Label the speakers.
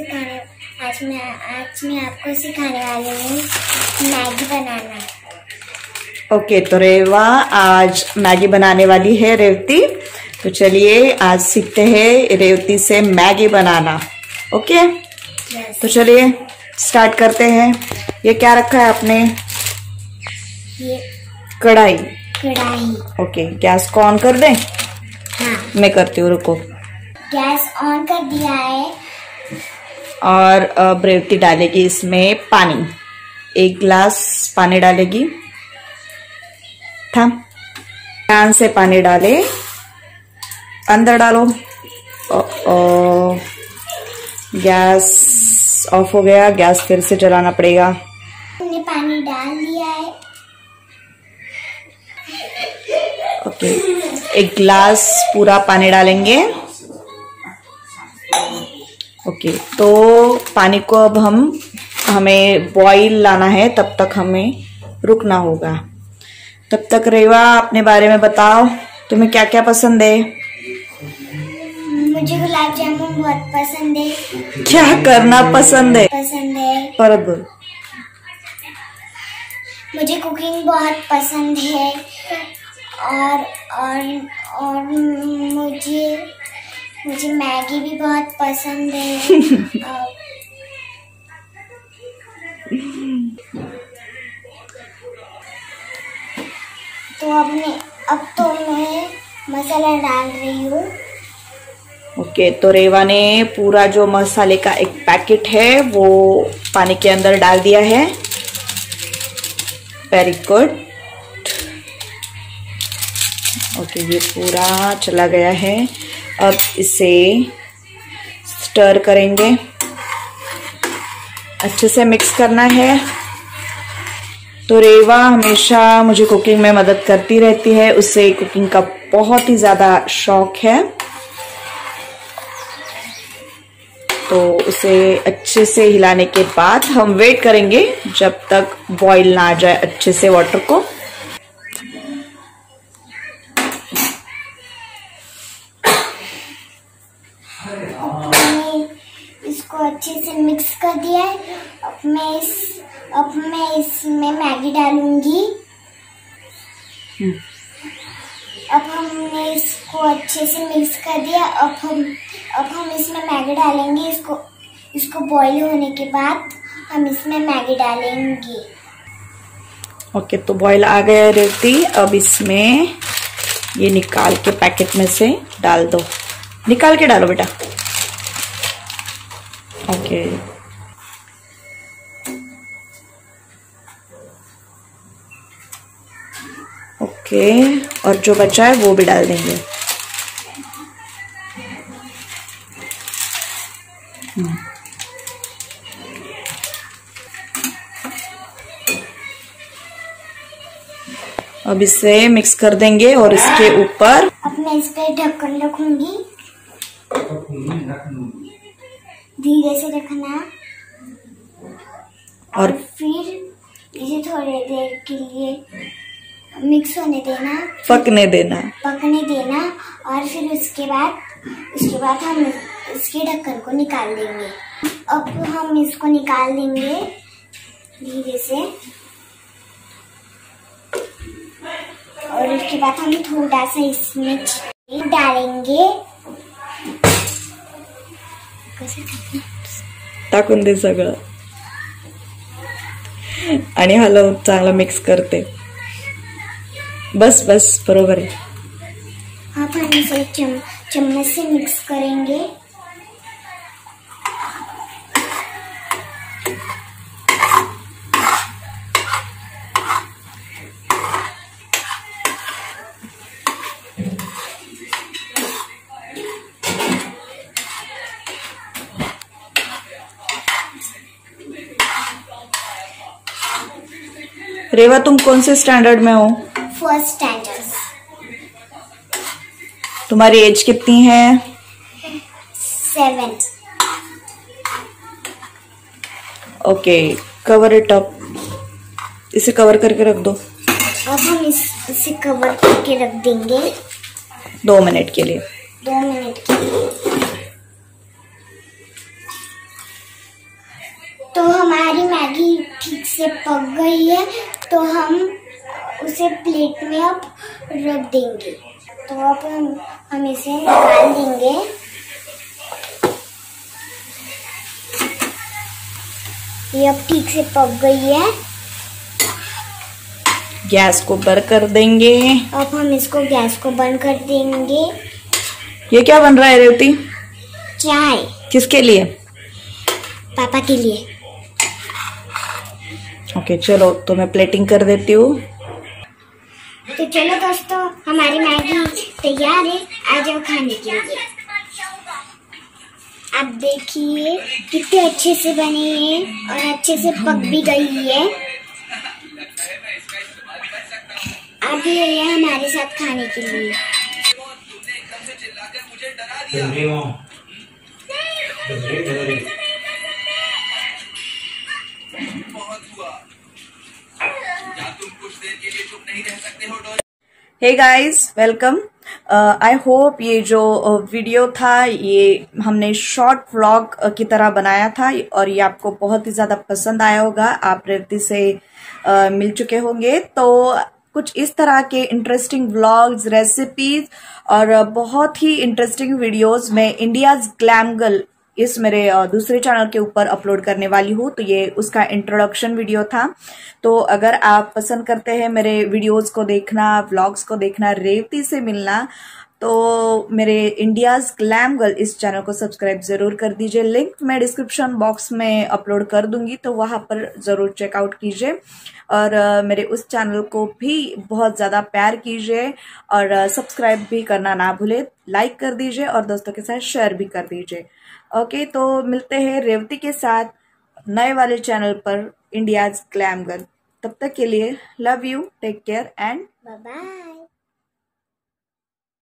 Speaker 1: मैं आज मैं आपको सिखाने वाली हूँ मैगी बनाना।
Speaker 2: ओके तो रेवा आज मैगी बनाने वाली है रेवती। तो चलिए आज सीखते हैं रेवती से मैगी बनाना। ओके तो चलिए स्टार्ट करते हैं। ये क्या रखा है आपने?
Speaker 1: ये
Speaker 2: कढ़ाई।
Speaker 1: कढ़ाई।
Speaker 2: ओके गैस को ऑन कर दें?
Speaker 1: हाँ।
Speaker 2: मैं करती हूँ रुको।
Speaker 1: गैस ऑन कर दिया है।
Speaker 2: और अब रेवती डालेगी इसमें पानी। एक गिलास पानी डालेगी। था ध्यान से पानी डाले। अंदर डालो। ओ, ओ, गैस ऑफ़ हो गया। गैस फिर से जलाना पड़ेगा।
Speaker 1: हमने पानी डाल दिया है।
Speaker 2: ओके। एक गिलास पूरा पानी डालेंगे। ओके तो पानी को अब हम हमें बॉईल लाना है तब तक हमें रुकना होगा। तब तक रेवा अपने बारे में बताओ तुम्हें क्या क्या पसंद है?
Speaker 1: मुझे गुलाब जामुन बहुत पसंद है।
Speaker 2: क्या करना पसंद है?
Speaker 1: पसंद है।
Speaker 2: परब।
Speaker 1: मुझे कुकिंग बहुत पसंद है। और और और मुझे मुझे मैगी भी बहुत पसंद है। तो अब मैं अब तो मैं मसाला डाल रही हूँ।
Speaker 2: ओके okay, तो रेवा ने पूरा जो मसाले का एक पैकेट है वो पानी के अंदर डाल दिया है। वेरी गुड ओके ये पूरा चला गया है। अब इसे स्टर करेंगे। अच्छे से मिक्स करना है। तो रेवा हमेशा मुझे कुकिंग में मदद करती रहती है। उससे कुकिंग का बहुत ही ज़्यादा शौक है। तो उसे अच्छे से हिलाने के बाद हम वेट करेंगे जब तक बॉईल ना आ जाए अच्छे से वाटर को
Speaker 1: मैंने इसको अच्छे से मिक्स कर दिया है। अब मैं इस, अब मैं इसमें मैगी डालूँगी। अब हमने इसको अच्छे से मिक्स कर दिया। अब हम अब हम इसमें मैगी डालेंगे। इसको इसको बॉईल होने के बाद हम इसमें मैगी डालेंगे।
Speaker 2: ओके तो बॉईल आ गया है रेवती अब इसमें ये निकाल के पैकेट में से डाल दो। निकाल के डालो बेटा। ओके ओके और जो बचा है वो भी डाल देंगे। अब इसे मिक्स कर देंगे और इसके ऊपर
Speaker 1: अब मैं इस पर ढक्कन रखूँगी। धीरे से रखना।
Speaker 2: और
Speaker 1: फिर इसे थोड़ी देर के लिए मिक्स होने देना।
Speaker 2: पकने देना।
Speaker 1: पकने देना और फिर उसके बाद उसके बाद हम इसके ढक्कन को निकाल देंगे। अब हम इसको निकाल देंगे धीरे से। और उसके बाद हम थोड़ा सा इसमें डालेंगे।
Speaker 2: टाकून दे सगळं. आणि हलव चांगला मिक्स करते. बस बस बरोबर आहे.
Speaker 1: अब चम्मच मिक्स करेंगे.
Speaker 2: रेवा तुम कौन से स्टैंडर्ड में हो?
Speaker 1: फ़र्स्ट स्टैंडर्ड
Speaker 2: तुम्हारी एज कितनी है?
Speaker 1: Seven
Speaker 2: okay cover it up इसे कवर करके रख दो।
Speaker 1: अब हम इस इसे कवर करके रख देंगे।
Speaker 2: दो मिनट के लिए।
Speaker 1: दो मिनट के लिए। तो हमारी मैगी ठीक से पक गई है तो हम उसे प्लेट में अब रख देंगे। तो अब हम हम इसे निकाल देंगे ये अब ठीक से पक गई है।
Speaker 2: गैस को बंद कर देंगे।
Speaker 1: अब हम इसको गैस को बंद कर देंगे।
Speaker 2: ये क्या बन रहा है रेवती?
Speaker 1: चाय।
Speaker 2: किसके लिए?
Speaker 1: पापा के लिए।
Speaker 2: ओके चलो तो मैं प्लेटिंग कर देती हूँ।
Speaker 1: तो चलो दोस्तों हमारी मैगी तैयार है। आ जाओ खाने के लिए। आप देखिए कितने अच्छे से बनी है और अच्छे से पक भी गई है। आप भी आइए हमारे साथ खाने के लिए।
Speaker 2: Hey guys welcome I hope ये जो वीडियो uh, था ये हमने शॉर्ट व्लॉग की तरह बनाया था और ये आपको बहुत ही ज़्यादा पसंद आया होगा। आप रेवती से uh, मिल चुके होंगे। तो कुछ इस तरह के इंटरेस्टिंग व्लॉग्स रेसिपीज़ और uh, बहुत ही इंटरेस्टिंग वीडियोस मैं इंडियाज ग्लैम गर्ल इस मेरे दूसरे चैनल के ऊपर अपलोड करने वाली हूँ तो ये उसका इंट्रोडक्शन वीडियो था। तो अगर आप पसंद करते हैं मेरे वीडियोस को देखना व्लॉग्स को देखना, रेवती से मिलना तो मेरे इंडियाज ग्लैम गर्ल इस चैनल को सब्सक्राइब ज़रूर कर दीजिए। लिंक मैं डिस्क्रिप्शन बॉक्स में अपलोड कर दूँगी तो वहाँ पर ज़रूर चेकआउट कीजिए। और मेरे उस चैनल को भी बहुत ज़्यादा प्यार कीजिए और सब्सक्राइब भी करना ना भूले। लाइक कर दीजिए और दोस्तों के साथ शेयर भी कर दीजिए। ओके तो मिलते हैं रेवती के साथ नए वाले चैनल पर इंडियाज ग्लैम गर्ल तब तक के लिए love you take care and
Speaker 1: bye